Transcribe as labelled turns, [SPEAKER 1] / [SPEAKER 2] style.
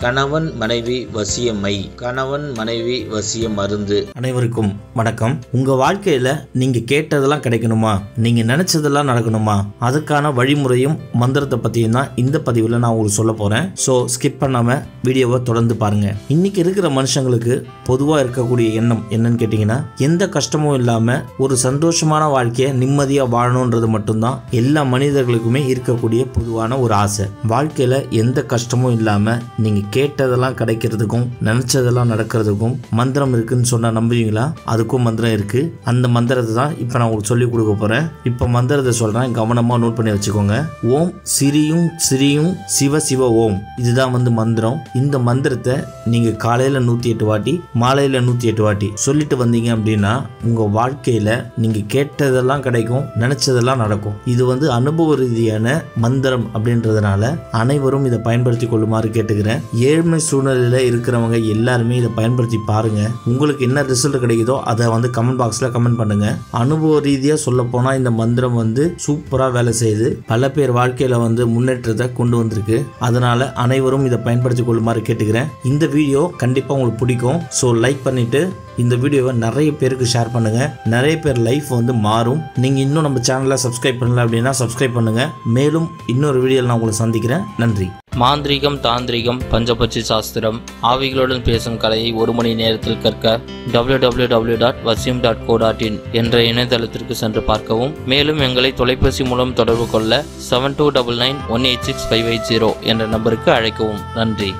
[SPEAKER 1] கணவன் மனைவி வசியமை கணவன் மனைவி வசிய மருந்து.
[SPEAKER 2] அனைவருக்கும் வணக்கம். உங்க வாழ்க்கையில நீங்க கேட்டதெல்லாம் கிடைக்கணுமா? நீங்க நினைச்சதெல்லாம் நடக்கணுமா? அதுக்கான வழிமுறையும் மந்திரத்தை பத்தியும் தான் இந்த பதிவுல நான் உங்களுக்கு சொல்ல போறேன். ஸோ ஸ்கிப் பண்ணாம வீடியோவை தொடர்ந்து பாருங்க. இன்னைக்கு இருக்கிற மனுஷங்களுக்கு பொதுவா இருக்கக்கூடிய எண்ணம் என்னன்னு கேட்டீங்கன்னா எந்த கஷ்டமும் இல்லாம ஒரு சந்தோஷமான வாழ்க்கையை நிம்மதியா வாழணுன்றது மட்டும்தான் எல்லா மனிதர்களுக்குமே இருக்கக்கூடிய பொதுவான ஒரு ஆசை. வாழ்க்கையில எந்த கஷ்டமும் இல்லாம நீங்க கேட்டதெல்லாம் கிடைக்கிறதுக்கும் நினைச்சதெல்லாம் நடக்கிறதுக்கும் மந்திரம் இருக்குன்னு சொன்னா நம்புவீங்களா? அதுக்கும் மந்திரம் இருக்கு. அந்த மந்திரத்தை தான் இப்போ நான் உங்களுக்கு சொல்லி கொடுக்க போறேன். இப்போ மந்திரத்தை சொல்றேன். கவனமா நோட் பண்ணி வச்சுக்கோங்க. ஓம் சிரியும் சிரியும் சிவ சிவ ஓம். இதுதான் வந்து மந்திரம். இந்த மந்திரத்தை நீங்க காலையில நூத்தி எட்டு வாட்டி மாலையில நூத்தி எட்டு வாட்டி சொல்லிட்டு வந்தீங்க அப்படின்னா உங்க வாழ்க்கையில நீங்க கேட்டதெல்லாம் கிடைக்கும் நினைச்சதெல்லாம் நடக்கும். இது வந்து அனுபவ ரீதியான மந்திரம் அப்படின்றதுனால அனைவரும் இதை பயன்படுத்தி கொள்ளுமாறு கேட்டுக்கிறேன். ஏழ்மை சூழ்நிலையில் இருக்கிறவங்க எல்லாருமே இதை பயன்படுத்தி பாருங்கள் உங்களுக்கு என்ன ரிசல்ட் கிடைக்குதோ அதை வந்து கமெண்ட் பாக்ஸில் கமெண்ட் பண்ணுங்கள் அனுபவ ரீதியாக சொல்ல இந்த மந்திரம் வந்து சூப்பராக வேலை செய்யுது. பல பேர் வாழ்க்கையில் வந்து முன்னேற்றத்தை கொண்டு வந்திருக்கு. அதனால் அனைவரும் இதை பயன்படுத்தி கொள்ளுமாறு கேட்டுக்கிறேன். இந்த வீடியோ கண்டிப்பாக உங்களுக்கு பிடிக்கும். ஸோ லைக் பண்ணிவிட்டு இந்த வீடியோவை நிறைய பேருக்கு ஷேர் பண்ணுங்கள் நிறைய பேர் லைஃப் வந்து மாறும். நீங்கள் இன்னும் நம்ம சேனலை சப்ஸ்கிரைப் பண்ணல அப்படின்னா சப்ஸ்கிரைப் பண்ணுங்கள் மேலும் இன்னொரு வீடியோவில் நான் உங்களை சந்திக்கிறேன். நன்றி.
[SPEAKER 3] மாந்திரீகம் தாந்திரிகம் பஞ்சபட்சி சாஸ்திரம் ஆவிகளுடன் பேசும் கலையை ஒரு மணி நேரத்தில் கற்க www.vasim.co.in டாட் வசியம் டாட் கோ டாட் இன் என்ற இணையதளத்திற்கு சென்று பார்க்கவும். மேலும் எங்களை தொலைபேசி மூலம் தொடர்பு கொள்ள seven two double nine one eight six five eight zero என்ற நம்பருக்கு அழைக்கவும். நன்றி.